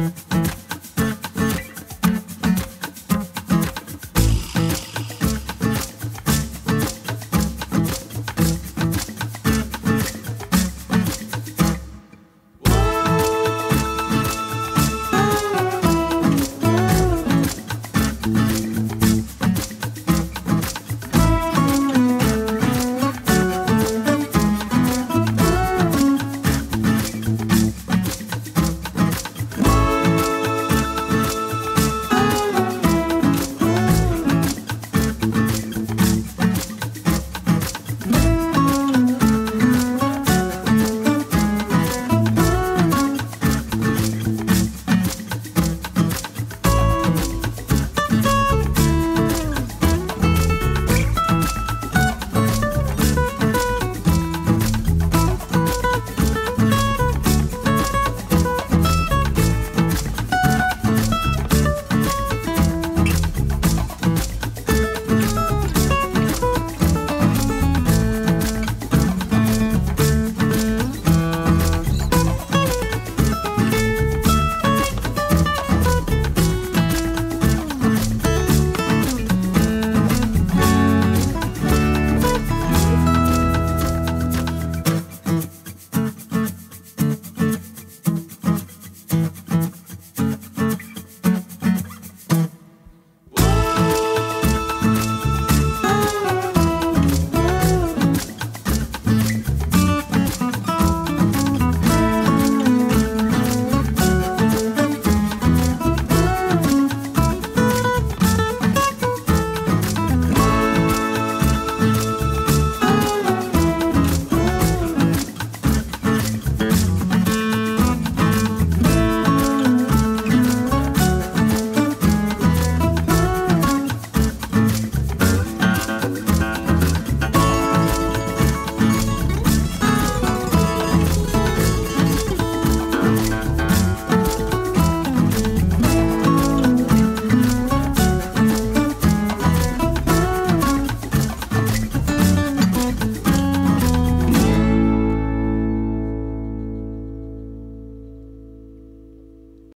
Mm-hmm.